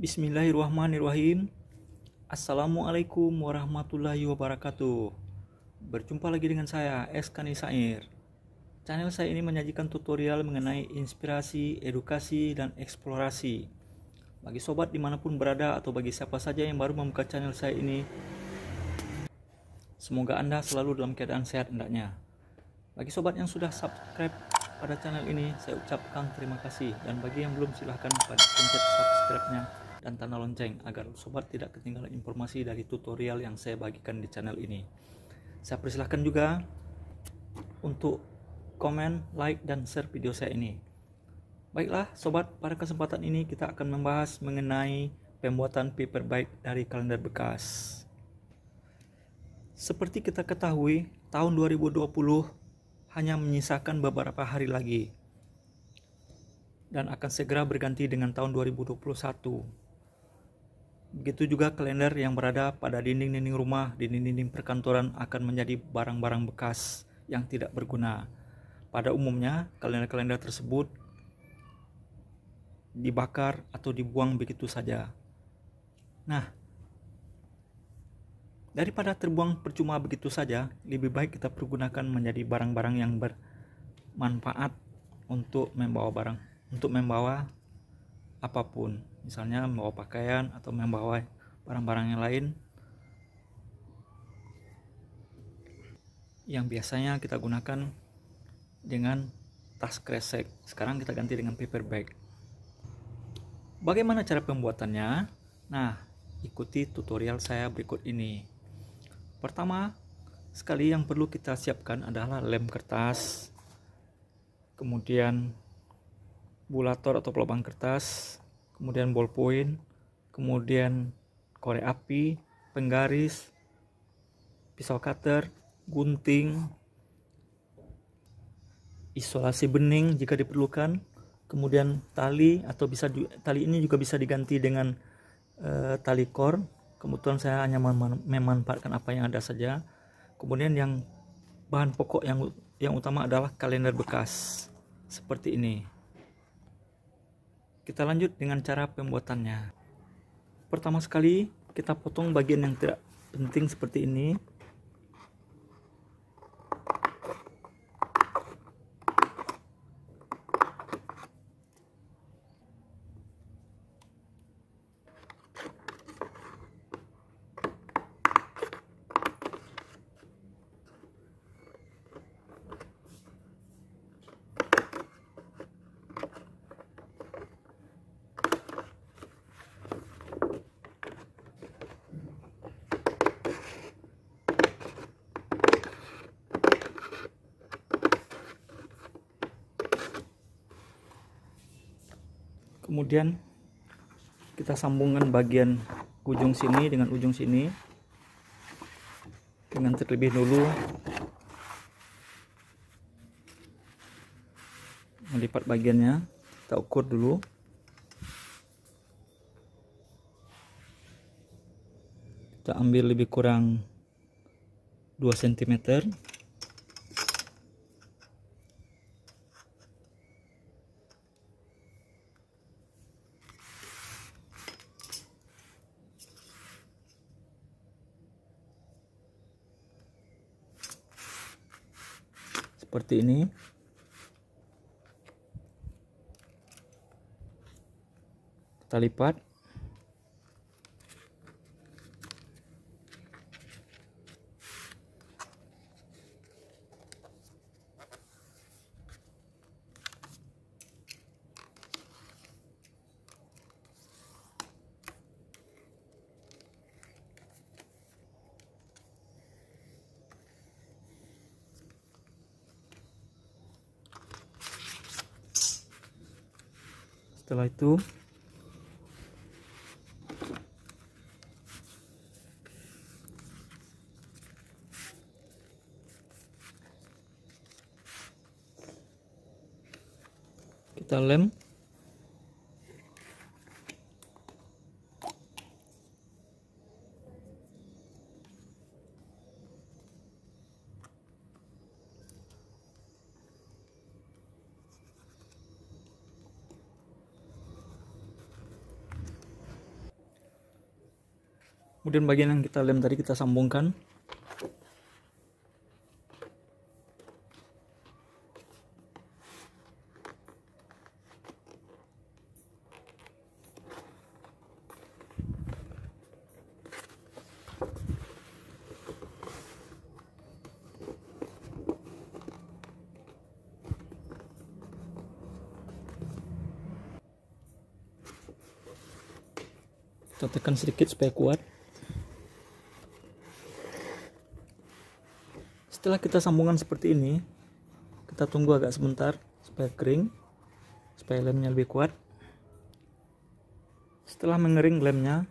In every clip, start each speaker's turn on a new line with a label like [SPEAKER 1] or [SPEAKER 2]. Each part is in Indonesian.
[SPEAKER 1] Bismillahirrahmanirrahim. Assalamualaikum warahmatullahi wabarakatuh. Berjumpa lagi dengan saya, Eskani Sair. Channel saya ini menyajikan tutorial mengenai inspirasi, edukasi, dan eksplorasi. Bagi sobat di mana pun berada atau bagi siapa saja yang baru membuka channel saya ini, semoga Anda selalu dalam keadaan sehat hendaknya. Bagi sobat yang sudah subscribe pada channel ini saya ucapkan terima kasih dan bagi yang belum silahkan pencet subscribe-nya dan tanda lonceng agar sobat tidak ketinggalan informasi dari tutorial yang saya bagikan di channel ini. Saya persilahkan juga untuk komen, like, dan share video saya ini. Baiklah sobat, pada kesempatan ini kita akan membahas mengenai pembuatan paper bag dari kalender bekas. Seperti kita ketahui, tahun 2020 hanya menyisakan beberapa hari lagi dan akan segera berganti dengan tahun 2021. Begitu juga kalender yang berada pada dinding-dinding rumah, dinding-dinding perkantoran akan menjadi barang-barang bekas yang tidak berguna. Pada umumnya, kalender-kalender tersebut dibakar atau dibuang begitu saja. Nah, Daripada terbuang percuma begitu saja, lebih baik kita pergunakan menjadi barang-barang yang bermanfaat untuk membawa barang, untuk membawa apa pun, misalnya membawa pakaian atau membawa barang-barang yang lain yang biasanya kita gunakan dengan tas kresek. Sekarang kita ganti dengan paper bag. Bagaimana cara pembuatannya? Nah, ikuti tutorial saya berikut ini. Pertama sekali yang perlu kita siapkan adalah lem kertas, kemudian bulator atau pelubang kertas, kemudian ballpoint, kemudian korek api, penggaris, pisau cutter, gunting, isolasi bening jika diperlukan, kemudian tali atau bisa tali ini juga bisa diganti dengan uh, tali cord kebetulan saya hanya memanfaatkan apa yang ada saja. Kemudian yang bahan pokok yang yang utama adalah kalender bekas seperti ini kita lanjut dengan cara pembuatannya. Pertama sekali kita potong bagian yang tidak penting seperti ini kemudian kita sambungkan bagian ujung sini dengan ujung sini. Dengan terlebih dulu. Melipat bagiannya. Kita ukur dulu. Kita ambil lebih kurang 2 cm seperti ini. Kita lipat setelah itu. Kita lem kemudian bagian yang kita lem tadi kita sambungkan. Kita tekan sedikit supaya kuat setelah kita sambungan seperti ini kita tunggu agak sebentar supaya kering supaya lemnya lebih kuat. Setelah mengering lemnya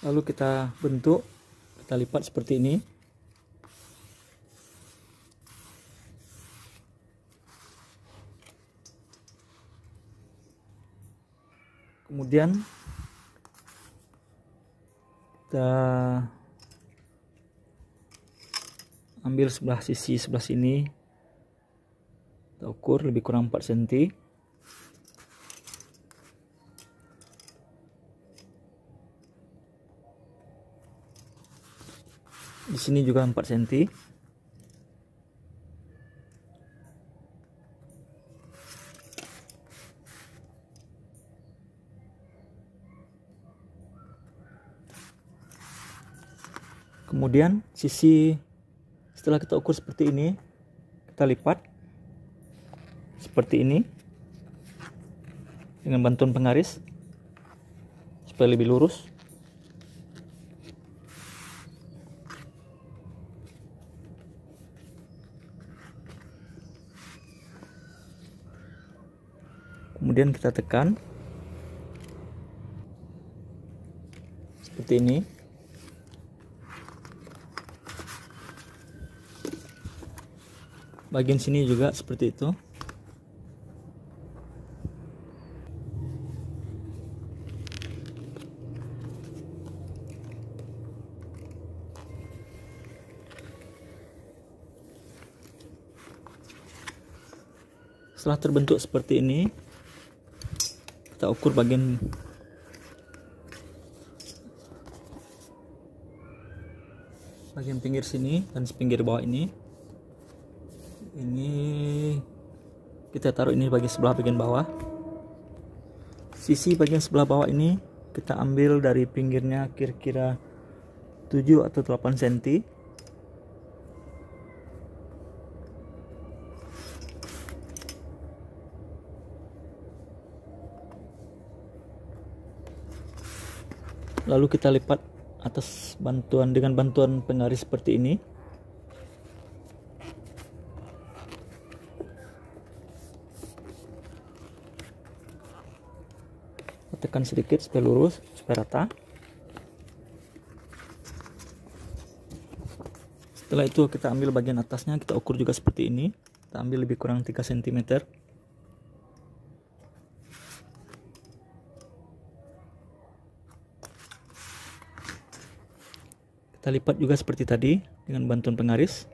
[SPEAKER 1] lalu kita bentuk kita lipat seperti ini. Kemudian kita ambil sebelah sisi sebelah sini. Kita ukur lebih kurang 4 cm di sini juga 4 cm kemudian sisi setelah kita ukur seperti ini kita lipat seperti ini dengan bantuan pengaris supaya lebih lurus. Kemudian kita tekan seperti ini bagian sini juga seperti itu. Setelah terbentuk seperti ini kita ukur bagian bagian pinggir sini dan pinggir bawah ini ini kita taruh ini bagi sebelah bagian bawah. Sisi bagian sebelah bawah ini kita ambil dari pinggirnya kira-kira 7 atau 8 cm lalu kita lipat atas bantuan dengan bantuan pengaris seperti ini tekan sedikit supaya lurus supaya rata. Setelah itu kita ambil bagian atasnya kita ukur juga seperti ini. Kita ambil lebih kurang 3 cm kita lipat juga seperti tadi dengan bantuan pengaris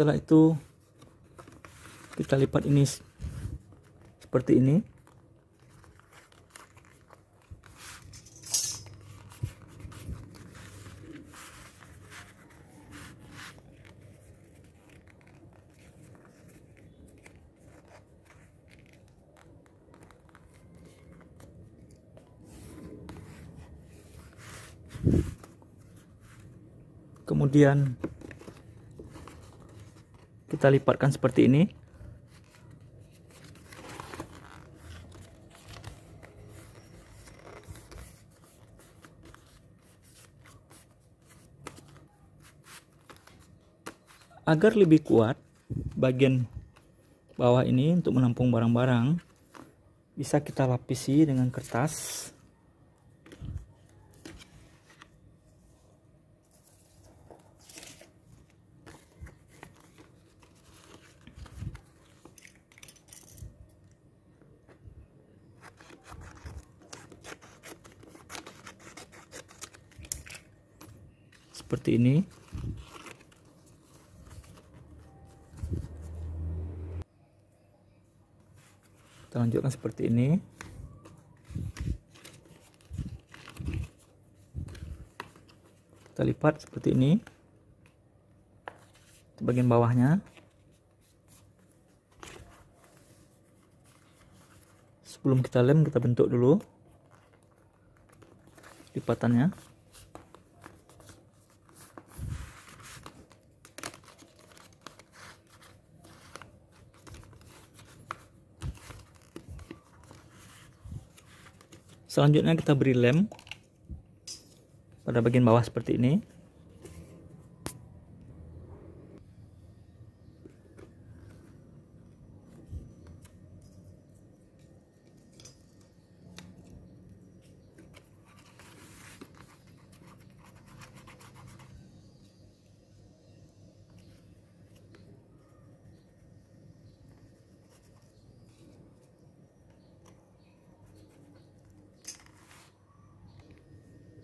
[SPEAKER 1] setelah itu kita lipat ini seperti ini. Kemudian kita lipatkan seperti ini. Agar lebih kuat bagian bawah ini untuk menampung barang-barang bisa kita lapisi dengan kertas seperti ini. Kita lanjutkan seperti ini. Kita lipat seperti ini. Bagian bawahnya. Sebelum kita lem kita bentuk dulu lipatannya selanjutnya kita beri lem pada bagian bawah seperti ini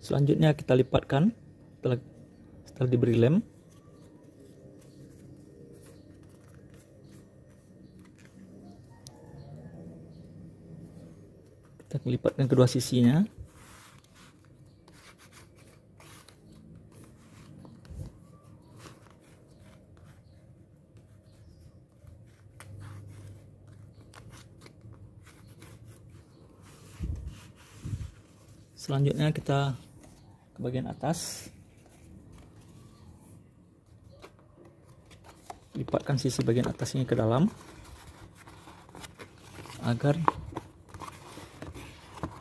[SPEAKER 1] selanjutnya kita lipatkan. Setelah, setelah diberi lem. Kita lipatkan kedua sisinya. Selanjutnya kita bagian atas. Lipatkan sisi bagian atasnya ke dalam agar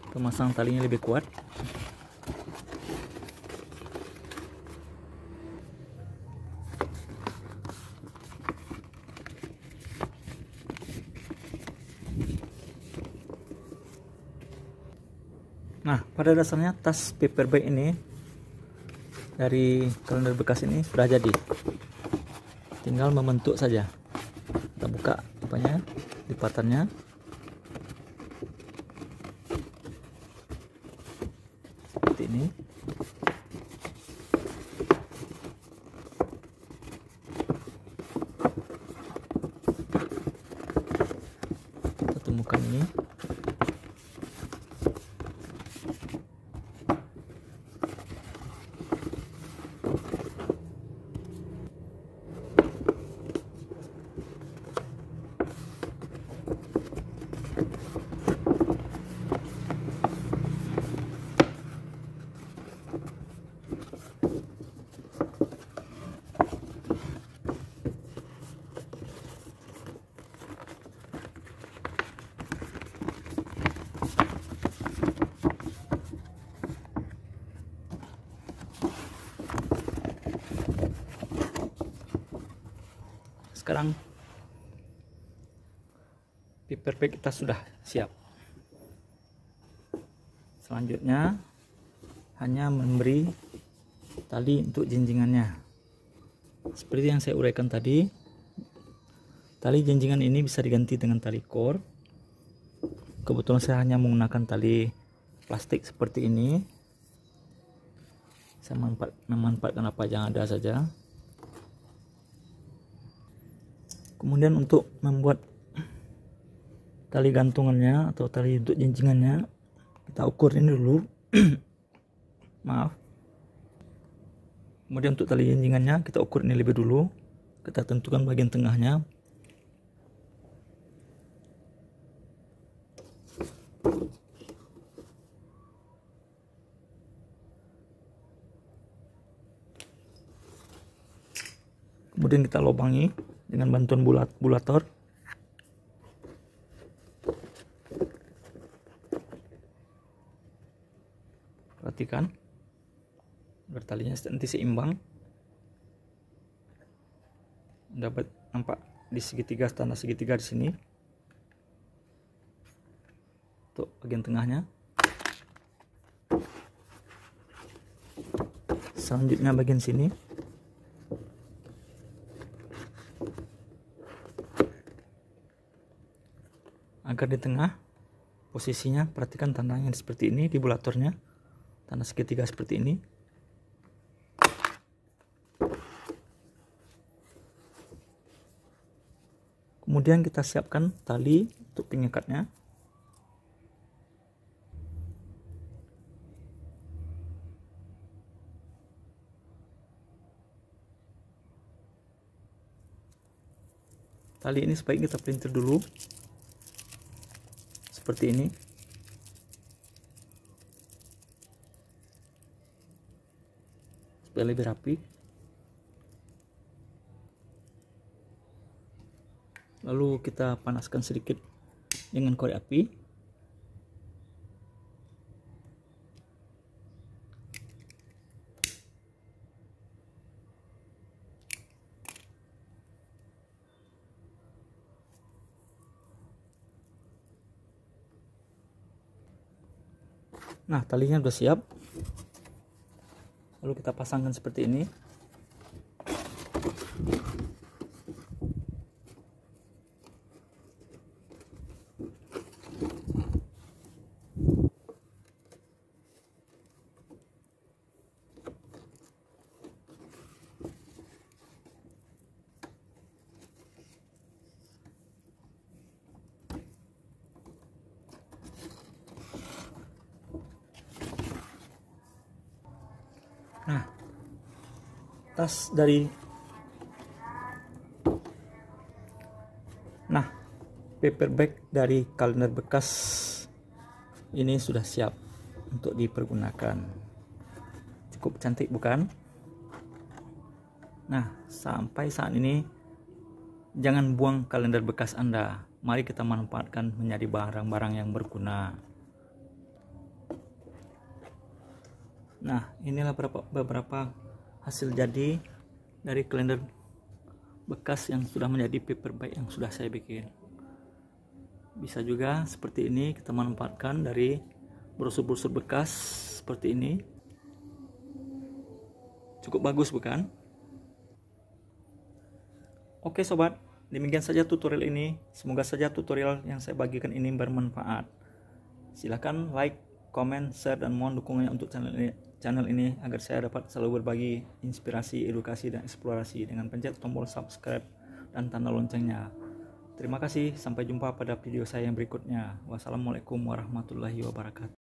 [SPEAKER 1] pemasang talinya lebih kuat. Nah, pada dasarnya tas paper bag ini dari kalender bekas ini sudah jadi. Tinggal membentuk saja. Kita buka apanya, lipatannya. Seperti ini. Kita temukan ini. Sekarang. Paper bag kita sudah siap. Selanjutnya hanya memberi tali untuk jenjingannya seperti yang saya uraikan tadi tali jenjingan ini bisa diganti dengan tali core. Kebetulan saya hanya menggunakan tali plastik seperti ini. Saya memanfaatkan apa yang ada saja kemudian untuk membuat tali gantungannya atau tali untuk jenjingannya kita ukur ini dulu. Maaf. Kemudian untuk tali jenjingannya kita ukur ini lebih dulu. Kita tentukan bagian tengahnya. Kemudian kita lobangi dengan bantuan bulat bulator. Perhatikan. Bertalinya nanti seimbang. Dapat nampak di segitiga tanda segitiga di sini. Untuk bagian tengahnya. Selanjutnya bagian sini agar di tengah posisinya perhatikan tandanya seperti ini di bulatornya tanda segitiga seperti ini kemudian kita siapkan tali untuk penyekatnya. Tali ini sebaiknya kita pelintir dulu. Seperti ini. Supaya lebih rapi. Lalu kita panaskan sedikit dengan korek api Nah, talinya sudah siap. Lalu kita pasangkan seperti ini. Tas dari Nah, paper bag dari kalender bekas ini sudah siap untuk dipergunakan. Cukup cantik bukan? Nah, sampai saat ini jangan buang kalender bekas Anda. Mari kita manfaatkan menjadi barang-barang yang berguna. Nah, inilah beberapa, beberapa hasil jadi dari kalender bekas yang sudah menjadi paper bag yang sudah saya bikin. Bisa juga seperti ini kita manfaatkan dari brosur-brosur bekas seperti ini. Cukup bagus bukan? Oke sobat, demikian saja tutorial ini. Semoga saja tutorial yang saya bagikan ini bermanfaat. Silahkan like, komen, share, dan mohon dukungannya untuk channel ini channel ini agar saya dapat selalu berbagi inspirasi, edukasi, dan eksplorasi dengan pencet tombol subscribe dan tanda loncengnya. Terima kasih, sampai jumpa pada video saya yang berikutnya. Wassalamualaikum warahmatullahi wabarakatuh.